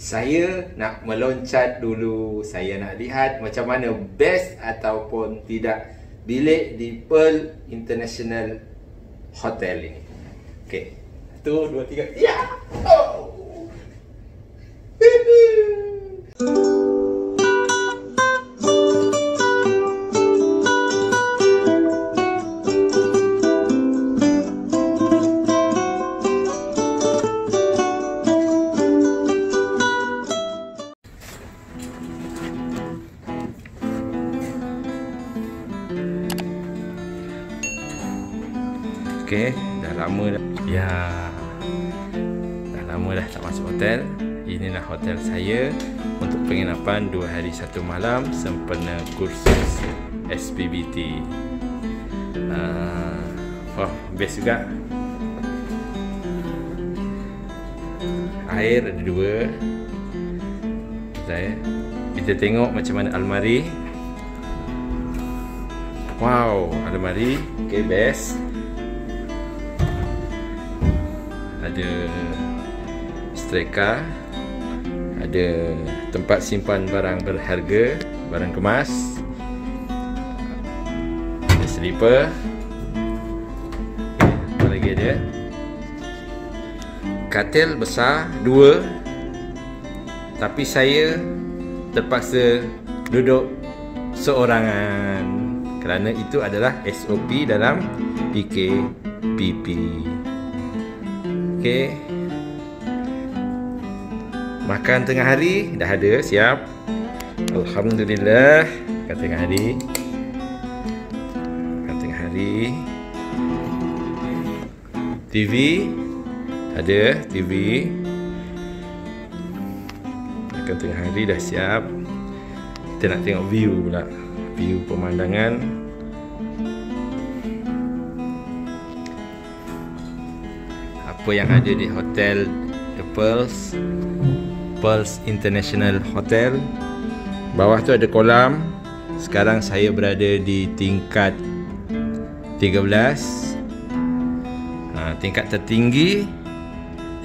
Saya nak meloncat dulu. Saya nak lihat macam mana best ataupun tidak bilik di Pearl International Hotel ini. Okey. Satu, dua, tiga. Ya! Oh! Okey, dah lama dah. Ya. Dah lama dah tak masuk hotel. Inilah hotel saya untuk penginapan 2 hari 1 malam sempena kursus SPBT. Uh, wah, best juga. Air ada dua. Saya kita tengok macam mana almari. Wow, almari. Okay, best. Ada streka ada tempat simpan barang berharga barang kemas ada slipper apa lagi ada? Katil besar dua. Tapi saya terpaksa duduk seorangan kerana itu adalah SOP dalam PKPP Okey. Makan tengah hari dah ada siap. Alhamdulillah makan tengah hari. Makan tengah hari. TV ada TV. Makan tengah hari dah siap. Kita nak tengok view pula. View pemandangan. Apa yang ada di hotel The Pearls Pearls International Hotel. Bawah tu ada kolam. Sekarang saya berada di tingkat 13 ha, tingkat tertinggi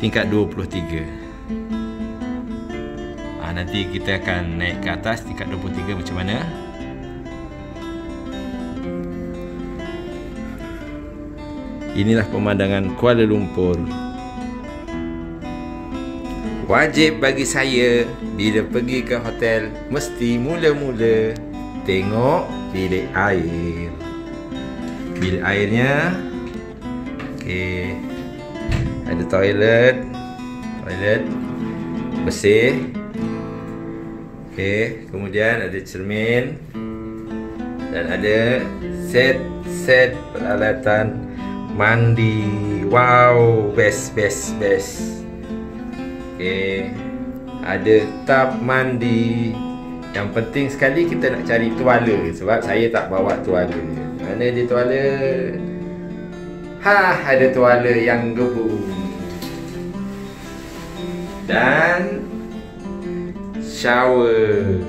tingkat 23 ha, nanti kita akan naik ke atas tingkat 23 macam mana Inilah pemandangan Kuala Lumpur. Wajib bagi saya bila pergi ke hotel mesti mula-mula tengok bilik air. Bilik airnya okey. Ada toilet. Toilet bersih. Okey, kemudian ada cermin dan ada set-set peralatan mandi. Wow best best best. Okey. Ada tub mandi. Yang penting sekali kita nak cari tuala sebab saya tak bawa tuala. Mana dia tuala? Ha ada tuala yang gebu dan shower.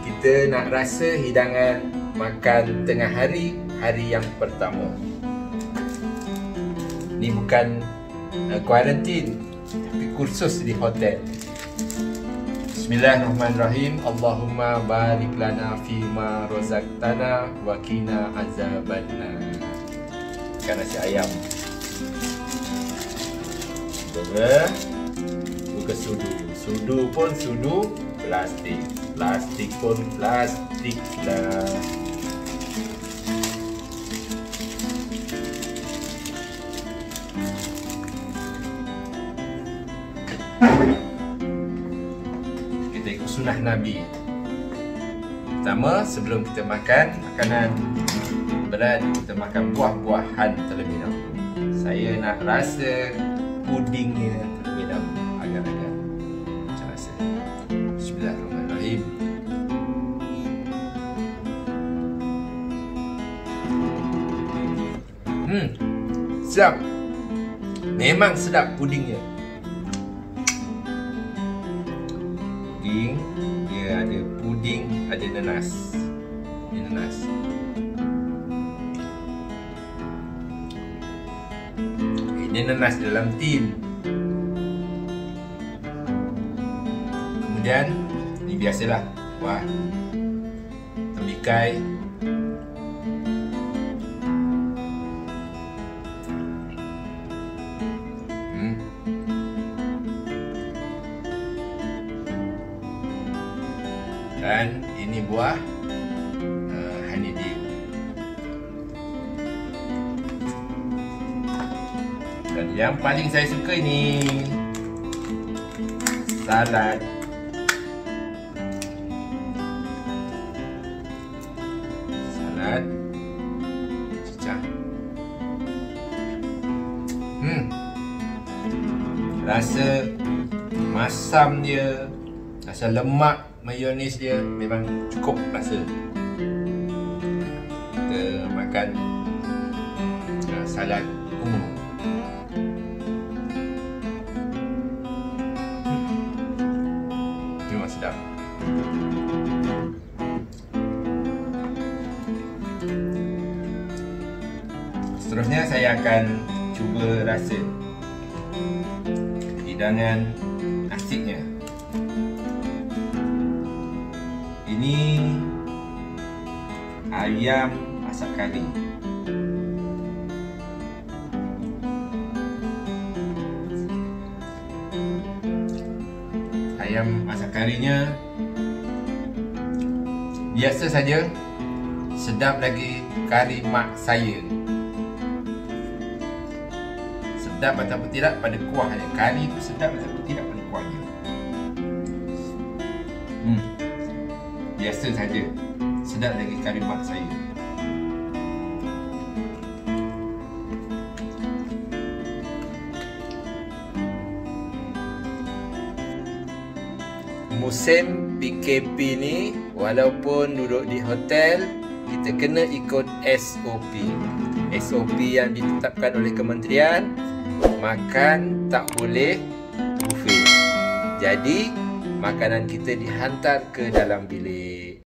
Kita nak rasa hidangan makan tengah hari hari yang pertama. Ni bukan uh, quarantine tapi kursus di hotel. Bismillahirrahmanirrahim. Allahumma barik lana fi ma razaqtana wa qina azabannar. Makan nasi ayam. Buka. Buka sudu. Sudu pun sudu plastik. Plastik pun plastik lah. Sunnah Nabi. Pertama, sebelum kita makan makanan berat, kita makan buah-buahan terlebih dahulu. Saya nak rasa pudingnya terlebih dahulu Agar-agar Macam rasa. Bismillahirrahmanirrahim. Hmm, sedap. Memang sedap pudingnya puding dia ada puding ada nanas ini nanas Ini nanas dalam tin. Kemudian ini biasalah kuah tembikai. Dan ini buah uh, honeydew. Dan yang paling saya suka ini salad. Salad. Hmm. Rasa masam dia, rasa lemak mayonis dia memang cukup rasa. Kita makan uh, salad ungu. Memang sedap. Seterusnya saya akan cuba rasa hidangan Ini ayam masak kari. Ayam masak karinya biasa saja. Sedap lagi kari mak saya. Sedap ataupun tidak pada kuahnya. Kari itu sedap ataupun tidak pada kuahnya. Hmm. Biasa saja. Sedap lagi kari mak saya. Musim PKP ni walaupun duduk di hotel kita kena ikut SOP. SOP yang ditetapkan oleh kementerian makan tak boleh buffet. Jadi makanan kita dihantar ke dalam bilik.